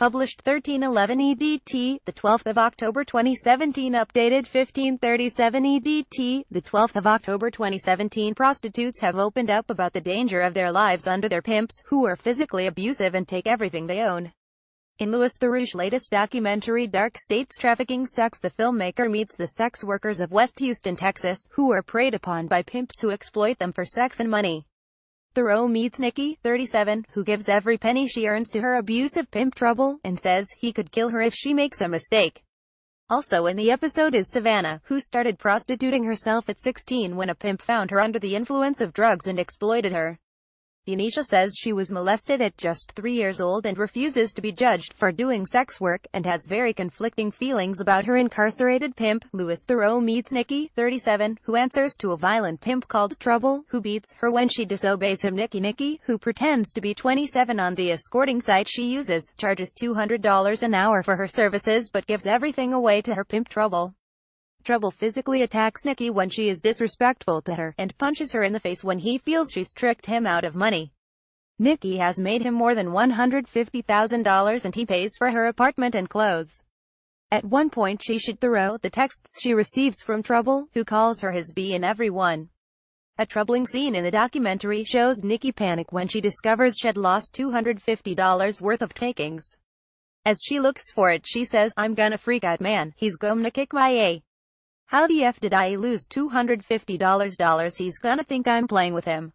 Published 1311 EDT, the 12th of October 2017 Updated 1537 EDT, the 12th of October 2017 Prostitutes have opened up about the danger of their lives under their pimps, who are physically abusive and take everything they own. In Louis Theroux's latest documentary Dark States Trafficking Sex the filmmaker meets the sex workers of West Houston, Texas, who are preyed upon by pimps who exploit them for sex and money. Theroux meets Nikki, 37, who gives every penny she earns to her abusive pimp Trouble, and says he could kill her if she makes a mistake. Also in the episode is Savannah, who started prostituting herself at 16 when a pimp found her under the influence of drugs and exploited her. Denisha says she was molested at just three years old and refuses to be judged for doing sex work, and has very conflicting feelings about her incarcerated pimp. Louis Theroux meets Nikki, 37, who answers to a violent pimp called Trouble, who beats her when she disobeys him. Nikki Nikki, who pretends to be 27 on the escorting site she uses, charges $200 an hour for her services but gives everything away to her pimp Trouble. Trouble physically attacks Nikki when she is disrespectful to her, and punches her in the face when he feels she's tricked him out of money. Nikki has made him more than $150,000 and he pays for her apartment and clothes. At one point she should throw the texts she receives from Trouble, who calls her his bee in every one. A troubling scene in the documentary shows Nikki panic when she discovers she'd lost $250 worth of takings. As she looks for it she says, I'm gonna freak out man, he's gonna kick my A. How the F did I lose $250 he's gonna think I'm playing with him.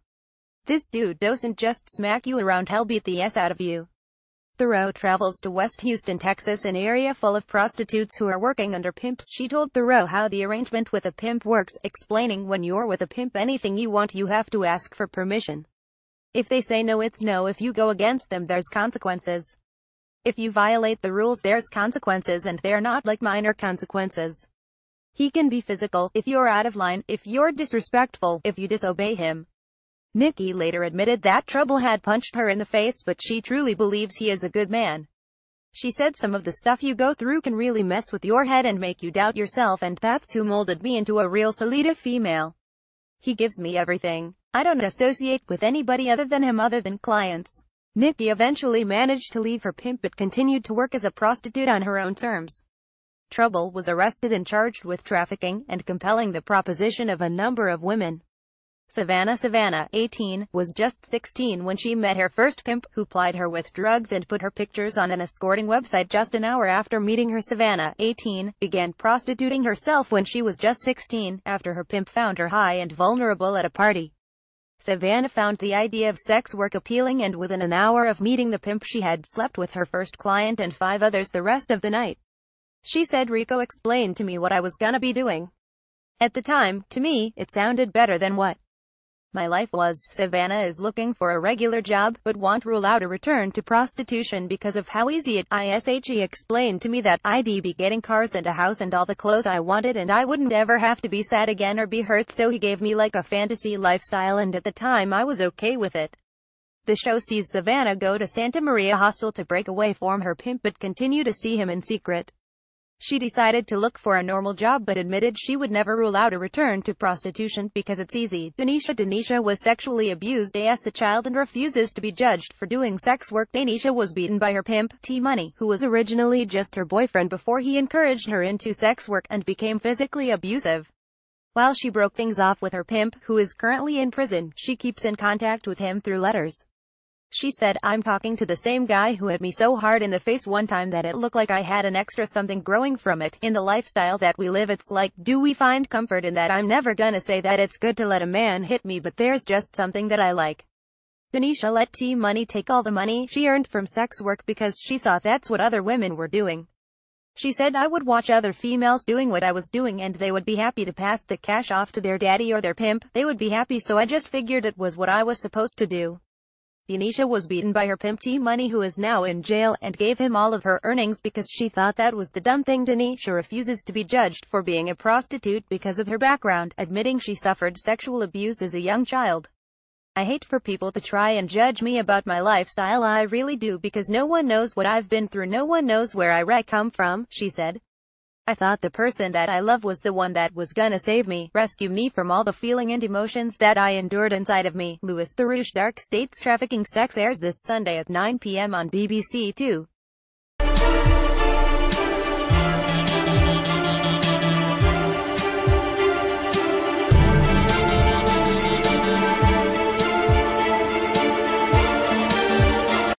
This dude doesn't just smack you around he'll beat the S out of you. Thoreau travels to West Houston, Texas an area full of prostitutes who are working under pimps. She told Thoreau how the arrangement with a pimp works, explaining when you're with a pimp anything you want you have to ask for permission. If they say no it's no if you go against them there's consequences. If you violate the rules there's consequences and they're not like minor consequences. He can be physical, if you're out of line, if you're disrespectful, if you disobey him. Nikki later admitted that Trouble had punched her in the face but she truly believes he is a good man. She said some of the stuff you go through can really mess with your head and make you doubt yourself and that's who molded me into a real Solita female. He gives me everything. I don't associate with anybody other than him other than clients. Nikki eventually managed to leave her pimp but continued to work as a prostitute on her own terms. Trouble was arrested and charged with trafficking and compelling the proposition of a number of women. Savannah Savannah, 18, was just 16 when she met her first pimp, who plied her with drugs and put her pictures on an escorting website just an hour after meeting her Savannah, 18, began prostituting herself when she was just 16, after her pimp found her high and vulnerable at a party. Savannah found the idea of sex work appealing and within an hour of meeting the pimp she had slept with her first client and five others the rest of the night. She said Rico explained to me what I was gonna be doing. At the time, to me, it sounded better than what my life was. Savannah is looking for a regular job, but won't rule out a return to prostitution because of how easy it is. He explained to me that I'd be getting cars and a house and all the clothes I wanted and I wouldn't ever have to be sad again or be hurt so he gave me like a fantasy lifestyle and at the time I was okay with it. The show sees Savannah go to Santa Maria Hostel to break away from her pimp but continue to see him in secret. She decided to look for a normal job but admitted she would never rule out a return to prostitution because it's easy. Denisha Denisha was sexually abused as a child and refuses to be judged for doing sex work. Denisha was beaten by her pimp, T-Money, who was originally just her boyfriend before he encouraged her into sex work and became physically abusive. While she broke things off with her pimp, who is currently in prison, she keeps in contact with him through letters. She said, I'm talking to the same guy who hit me so hard in the face one time that it looked like I had an extra something growing from it. In the lifestyle that we live it's like, do we find comfort in that? I'm never gonna say that it's good to let a man hit me but there's just something that I like. Denisha let T-Money take all the money she earned from sex work because she saw that's what other women were doing. She said I would watch other females doing what I was doing and they would be happy to pass the cash off to their daddy or their pimp. They would be happy so I just figured it was what I was supposed to do. Denisha was beaten by her pimp T-Money who is now in jail and gave him all of her earnings because she thought that was the dumb thing. Denisha refuses to be judged for being a prostitute because of her background, admitting she suffered sexual abuse as a young child. I hate for people to try and judge me about my lifestyle I really do because no one knows what I've been through no one knows where I come from, she said. I thought the person that I love was the one that was gonna save me, rescue me from all the feeling and emotions that I endured inside of me. Louis Theroux Dark States Trafficking Sex airs this Sunday at 9 p.m. on BBC 2.